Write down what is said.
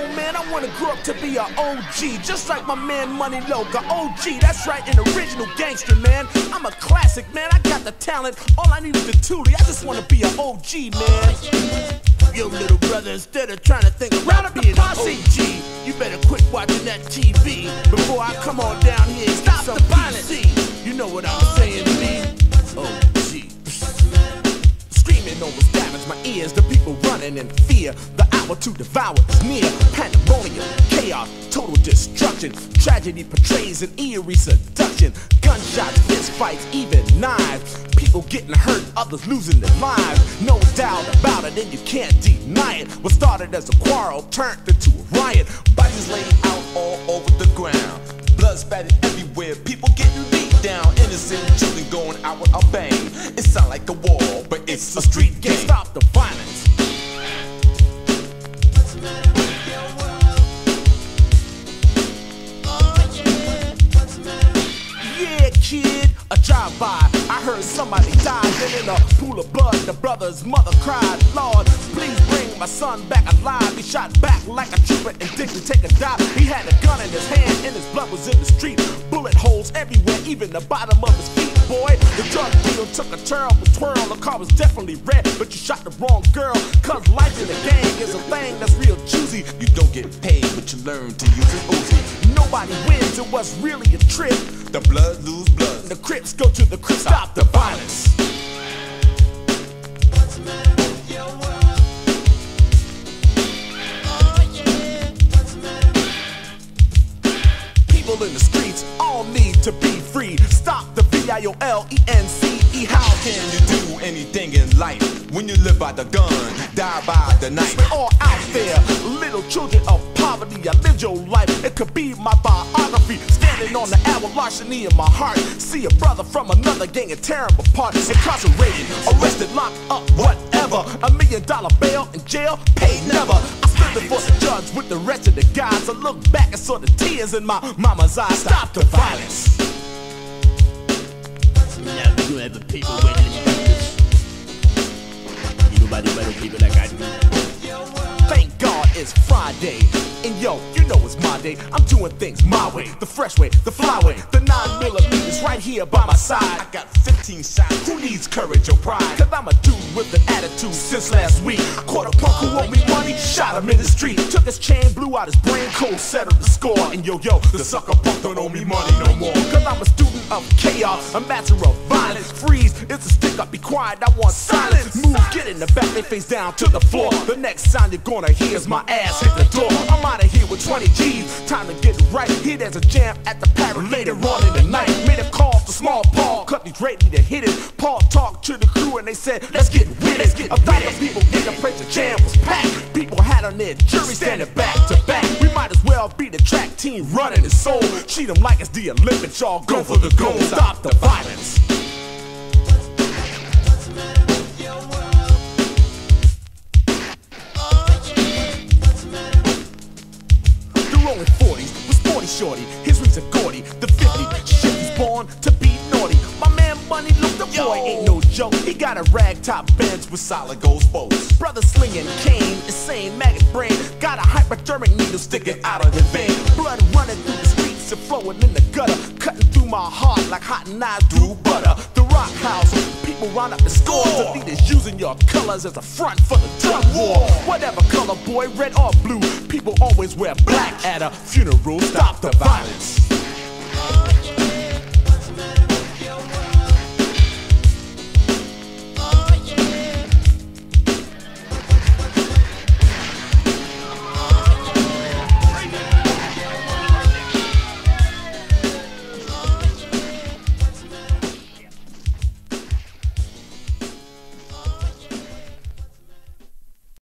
know, man, I wanna grow up to be a OG, just like my man Money Loca. OG, that's right, an original gangster, man. I'm a classic, man. I got the talent. All I need is the toolie. I just wanna be an OG, man. Yo, little brother, instead of trying to think about being an OG, you better quit watching that TV before I come on down here and stop some the violence. You know what I'm saying, B? OG. Screaming almost damage my ears. The people running in fear. The to devour is near. Pandemonium, chaos, total destruction. Tragedy portrays an eerie seduction. Gunshots, fist fights, even knives. People getting hurt, others losing their lives. No doubt about it, and you can't deny it. What started as a quarrel turned into a riot. Bodies laid out all over the ground. Blood spattered everywhere, people getting beat down. Innocent children going out with a bang. It sounds like a war, but it's a street Yeah, kid, a drive-by. I heard somebody died, then in a pool of blood, the brother's mother cried, Lord, please bring my son back alive. He shot back like a trooper and didn't take a dive. He had a gun in his hand and his blood was in the street. Bullet holes everywhere, even the bottom of his feet, boy. Took a terrible twirl. The car was definitely red, but you shot the wrong girl. Cause life in the gang is a thing that's real juicy. You don't get paid, but you learn to use it Uzi. Nobody wins, it was really a trip. The blood lose blood. The Crips go to the Crips, stop the violence. People in the streets all need to be free. Stop the V-I-O-L-E-N-C-E. How Can you do anything in life when you live by the gun, die by the knife? We're all out there, little children of poverty. I lived your life, it could be my biography. Standing on the larceny in my heart. See a brother from another gang and tear him apart. Incarcerated, arrested, locked up, whatever. A million dollar bail in jail, paid never. I stood before the judge with the rest of the guys. I looked back and saw the tears in my mama's eyes. Stop the violence. Now we do have the in this. Ain't nobody better people like I do. It's Friday. And yo, you know it's my day. I'm doing things my way, the fresh way, the fly way. The nine millimeters right here by my side. I got 15 shots. Who needs courage or pride? Cause I'm a dude with an attitude since last week. Caught a punk who owed me money, shot him in the street. Took his chain, blew out his brain, cold settled the score. And yo, yo, the sucker punk don't owe me money no more. Cause I'm a student of chaos, a master of violence. Freeze, it's a stick up, be quiet, I want silence. Get in the back, they face down to the floor. The next sound you're gonna hear is my ass hit the door. I'm out of here with 20 G's, time to get it right. Here there's a jam at the parrot later on in the night. Made a call for small Paul, cut these ready to hit it. Paul talked to the crew and they said, let's get with it. A thousand people in the place, the jam was packed. People had on their jury standing back to back. We might as well be the track team running his soul. Treat them like it's the Olympics, y'all go for the gold. Stop the violence. Shorty. His rings are gaudy. The 50 shit was born to be naughty. My man Money look the boy ain't no joke. He got a rag top Benz with solid gold spokes. Brother slinging cane, insane maggot brain. Got a hypodermic needle sticking out of his vein. Blood running through the streets and flowing in the gutter. Cutting through my heart like hot knives through butter. House, people run up the score. The leaders using your colors as a front for the drug war. Whatever color, boy, red or blue. People always wear black at a funeral. Stop the violence.